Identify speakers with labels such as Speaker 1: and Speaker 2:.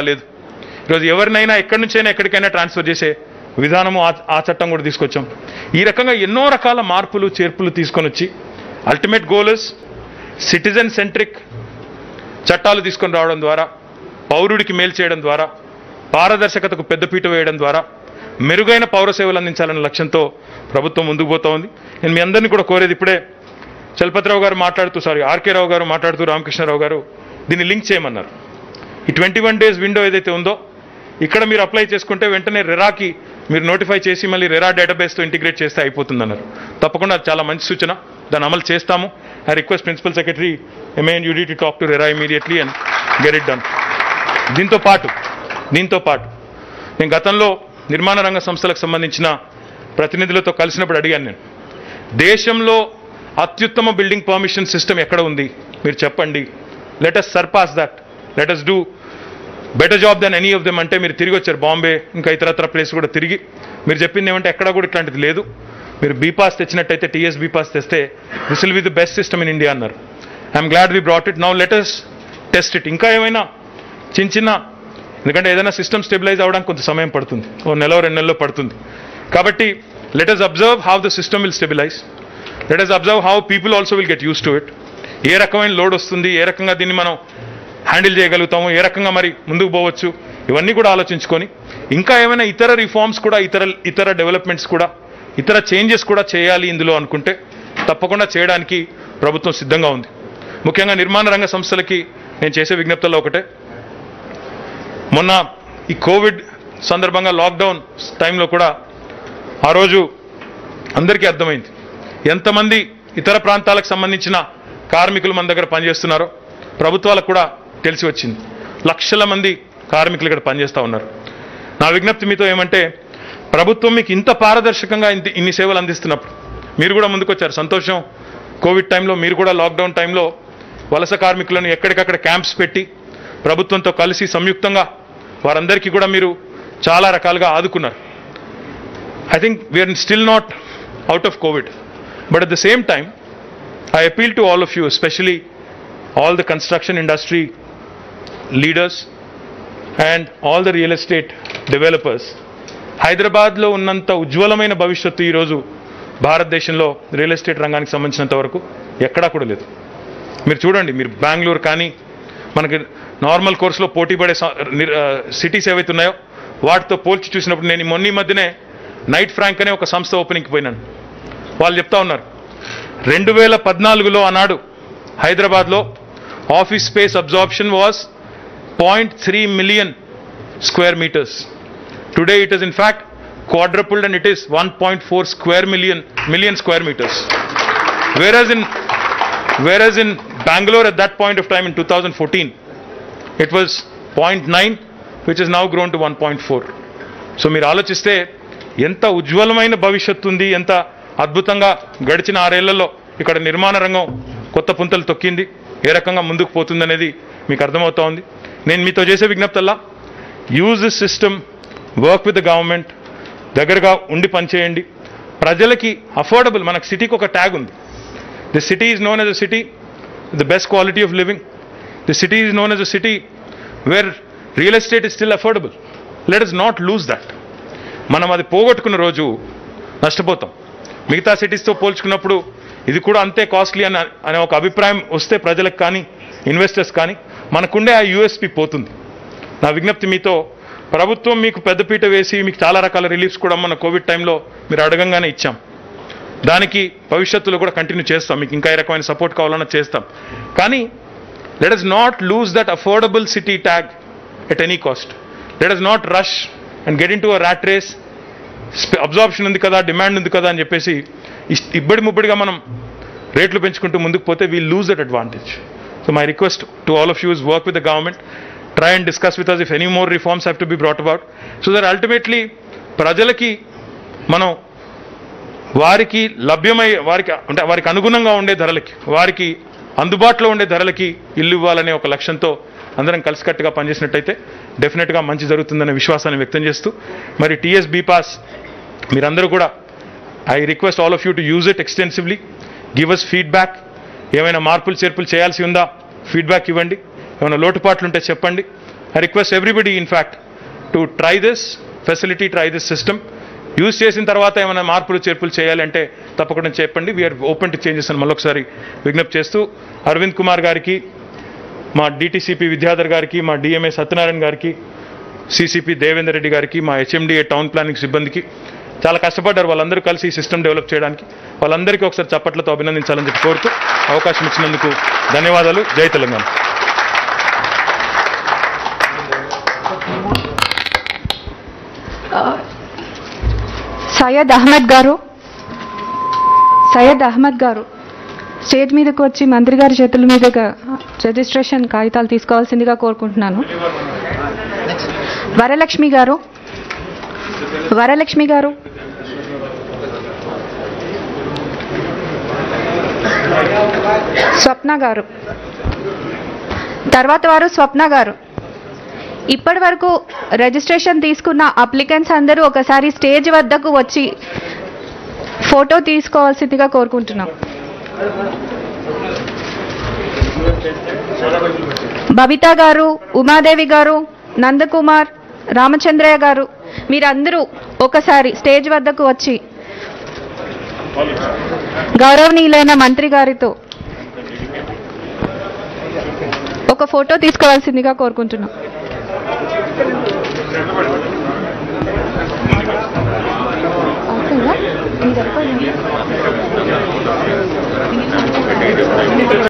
Speaker 1: లేదు. ఈరోజు ఎవరినైనా ఎక్కడి నుంచైనా ఎక్కడికైనా ట్రాన్స్ఫర్ చేసే విధానము ఆ- ఆ చట్టం కూడా తీసుకొచ్చాం. ఈ రకంగా ఎన్నో రకాల మార్పులు చేర్పులు తీసుకొని వచ్చి ultimate goal is citizen centric చట్టాలు తీసుకొని రావడం ద్వారా పౌరుడికి మేలు చేయడం ద్వారా పారదర్శకతకు పెద్దపీట వేయడం ద్వారా మెరుగైన పౌర సేవలు అందించాలనే లక్ష్యంతో ప్రభుత్వం ముందుకు పోతా ఉంది. నేను మీ అందరినీ కూడా కోరేది ఇప్పుడే చలపతిరావు గారు మాట్లాడుతూ సారీ ఆర్కే రావు గారు మాట్లాడుతూ రామకృష్ణారావు గారు దీన్ని లింక్ చేయమన్నారు. ఈ ట్వంటీ వన్ డేస్ విండో ఏదైతే ఉందో ఇక్కడ మీరు అప్లై చేసుకుంటే వెంటనే రెరాకి మీరు నోటిఫై చేసి మళ్ళీ రెరా డేటాబేస్తో ఇంటిగ్రేట్ చేస్తే అయిపోతుందన్నారు. తప్పకుండా అది చాలా మంచి సూచన. దాన్ని అమలు చేస్తాము. I request principal secretary MA and UD to talk to RERA immediately and get it done దీంతో పాటు దీంతో పాటు నేను గతంలో నిర్మాణ రంగ సంస్థలకు సంబంధించిన ప్రతినిధులతో కలిసినప్పుడు అడిగాను నేను. దేశంలో అత్యుత్తమ బిల్డింగ్ పర్మిషన్ సిస్టమ్ ఎక్కడ ఉంది? మీరు చెప్పండి. Let us surpass that let us do better job than any of them అంటే మీరు తిరిగి వచ్చారు బాంబే ఇంకా ఇతరత్ర ప్లేస్ కూడా తిరిగి. మీరు చెప్పింది ఏమంటే ఎక్కడ కూడా ఇట్లాంటిది లేదు. మీరు బీపాస్ తెచ్చినట్టయితే టీఎస్ బీపాస్ తెస్తే this will be the best system in India అన్నారు. I'm glad we brought it now let's test it ఇంకా ఏమైనా చిన్న చిన్న ఎందుకంటే ఏదైనా సిస్టమ్ స్టెబిలైజ్ అవ్వడానికి కొంత సమయం పడుతుంది. ఓ నెల రెండు నెలలో పడుతుంది. కాబట్టి let's observe how the system will stabilize let's observe how people also will get used to it ఏ రకమైన లోడ్ వస్తుంది? ఏ రకంగా దీన్ని మనం హ్యాండిల్ చేయగలుగుతాము ఏ రకంగా మరి ముందుకు పోవచ్చు ఇవన్నీ కూడా ఆలోచించుకొని ఇంకా ఏమైనా ఇతర రిఫార్మ్స్ కూడా ఇతర ఇతర డెవలప్మెంట్స్ కూడా ఇతర చేంజెస్ కూడా చేయాలి ఇందులో అనుకుంటే తప్పకుండా చేయడానికి ప్రభుత్వం సిద్ధంగా ఉంది. ముఖ్యంగా నిర్మాణ రంగ సంస్థలకి నేను చేసే విజ్ఞప్తుల్లో ఒకటే. మొన్న ఈ కోవిడ్ సందర్భంగా లాక్డౌన్ టైంలో కూడా ఆ రోజు అందరికీ అర్థమైంది. ఎంతమంది ఇతర ప్రాంతాలకు సంబంధించిన కార్మికులు మన దగ్గర పనిచేస్తున్నారో ప్రభుత్వాలకు కూడా తెలిసి వచ్చింది. లక్షల మంది కార్మికులు ఇక్కడ పనిచేస్తూ ఉన్నారు. నా విజ్ఞప్తి మీతో ఏమంటే ప్రభుత్వం మీకు ఇంత పారదర్శకంగా ఇంత ఇన్ని సేవలు అందిస్తున్నప్పుడు మీరు కూడా ముందుకొచ్చారు. సంతోషం. కోవిడ్ టైంలో మీరు కూడా లాక్డౌన్ టైంలో వలస కార్మికులను ఎక్కడికక్కడ క్యాంప్స్ పెట్టి ప్రభుత్వంతో కలిసి సంయుక్తంగా వారందరికీ కూడా మీరు చాలా రకాలుగా ఆదుకున్నారు. I think we're still not out of Covid but at the same time I appeal to all of you especially all all the construction industry leaders and all the real estate developers హైదరాబాద్లో ఉన్నంత ఉజ్వలమైన భవిష్యత్తు ఈరోజు భారతదేశంలో real estate రంగానికి సంబంధించినంత వరకు ఎక్కడా కూడా లేదు. మీరు చూడండి మీరు బెంగళూరు కానీ మనకి నార్మల్ కోర్సులో పోటీ పడే సిటీస్ ఏవైతే ఉన్నాయో వాటితో పోల్చి చూసినప్పుడు నేను మొన్న ఈ మధ్యనే నైట్ ఫ్రాంక్ అనే ఒక సంస్థ ఓపెనింగ్కి పోయినాను. వాళ్ళు చెప్తా ఉన్నారు రెండు వేల పద్నాలుగులో ఆనాడు హైదరాబాద్లో office space absorption was point three million square metres today it is in fact quadruple and it is one point four square million million square metres whereas in where whereas in Bengaluru at that point of time in two thousand fourteen it was point nine which is now grown to one point four so మీరు ఆలోచిస్తే ఎంత ఉజ్వలమైన భవిష్యత్తు ఉంది ఎంత అద్భుతంగా గడిచిన ఆరేళ్ళలో ఇక్కడ నిర్మాణ రంగం కొత్త పుంతలు తొక్కింది ఏ రకంగా ముందుకు పోతుందనేది మీకు అర్థమవుతా ఉంది. నేను మీతో చేసే విజ్ఞప్తల్లా use this system work with the government దగ్గరగా ఉండి పనిచేయండి. ప్రజలకి అఫోర్డబుల్ మనకు సిటీకి ఒక ట్యాగ్ ఉంది. The city is known as a city the best quality of living the city is known as a city where real estate is still affordable let us not lose that మనం అది పోగొట్టుకున్న రోజు నష్టపోతాం. మిగతా సిటీస్తో పోల్చుకున్నప్పుడు ఇది కూడా అంతే కాస్ట్లీ అని అనే ఒక అభిప్రాయం వస్తే ప్రజలకు కానీ ఇన్వెస్టర్స్ కానీ మనకుండే ఆ యూఎస్పి పోతుంది. నా విజ్ఞప్తి మీతో ప్రభుత్వం మీకు పెద్దపీట వేసి మీకు చాలా రకాల రిలీఫ్స్ కూడా మన కోవిడ్ టైంలో మీరు అడగంగానే ఇచ్చాం. దానికి భవిష్యత్తులో కూడా కంటిన్యూ చేస్తాం. మీకు ఇంకా ఏ రకమైన సపోర్ట్ కావాలన్నా చేస్తాం. కానీ let us not lose that affordable city tag at any cost let us not rush and get into a rat race absorption ఉంది కదా డిమాండ్ ఉంది కదా అని చెప్పేసి ఇబ్బడి ముబ్బడిగా మనం రేట్లు పెంచుకుంటూ ముందుకు పోతే we lose that advantage so my request all of of you work with the government try and discuss with us if any more reforms have to be brought about, so that ultimately ప్రజలకి మనం వారికి లభ్యమై వారికి అంటే వారికి అనుగుణంగా ఉండే ధరలకి వారికి అందుబాటులో ఉండే ధరలకి ఇల్లు ఇవ్వాలనే ఒక లక్ష్యంతో అందరం కలిసికట్టుగా పనిచేసినట్టయితే డెఫినెట్గా మంచి జరుగుతుందనే విశ్వాసాన్ని వ్యక్తం చేస్తూ మరి టీఎస్ బీపాస్ మీరందరూ కూడా I request all of you to use it extensively give us feedback ఏమైనా మార్పులు చేర్పులు చేయాల్సి ఉందా? ఫీడ్బ్యాక్ ఇవ్వండి. ఏమైనా లోటుపాట్లు ఉంటే చెప్పండి. I request everybody in fact to try this facility try this system use చేసిన తర్వాత ఏమైనా మార్పులు చేర్పులు చేయాలంటే తప్పకుండా చెప్పండి. వీఆర్ ఓపెన్ టు చేంజెస్ అని మళ్ళొకసారి విజ్ఞప్తి చేస్తూ అరవింద్ కుమార్ గారికి మా డిటిసిపి విద్యాధర్ గారికి మా డిఎంఏ సత్యనారాయణ గారికి సిసిపి దేవేందర్ రెడ్డి గారికి మా హెచ్ఎండిఏ టౌన్ ప్లానింగ్ సిబ్బందికి చాలా కష్టపడ్డారు వాళ్ళందరూ కలిసి ఈ సిస్టమ్ డెవలప్ చేయడానికి. వాళ్ళందరికీ ఒకసారి చప్పట్లతో అభినందించాలని చెప్పి కోరుతూ అవకాశం ఇచ్చినందుకు ధన్యవాదాలు. జై తెలంగాణ.
Speaker 2: సయ్యద్ అహ్మద్ గారు. సయ్యద్ అహ్మద్ గారు స్టేజ్ మీదకి వచ్చి మంత్రి గారి చేతుల మీదుగా రిజిస్ట్రేషన్ కాగితాలు తీసుకోవాల్సిందిగా కోరుకుంటున్నాను. వరలక్ష్మి గారు. వరలక్ష్మి గారు స్వప్న గారు. తర్వాత వారు స్వప్న గారు. ఇప్పటి వరకు రిజిస్ట్రేషన్ తీసుకున్న అప్లికెంట్స్ అందరూ ఒకసారి స్టేజ్ వద్దకు వచ్చి ఫోటో తీసుకోవాల్సిందిగా కోరుకుంటున్నాం. బబిత గారు ఉమాదేవి గారు నందకుమార్ రామచంద్రయ్య గారు మీరందరూ ఒకసారి స్టేజ్ వద్దకు వచ్చి గౌరవనీయులైన మంత్రి గారితో ఒక ఫోటో తీసుకోవాల్సిందిగా కోరుకుంటున్నాం ఎప్పుడు?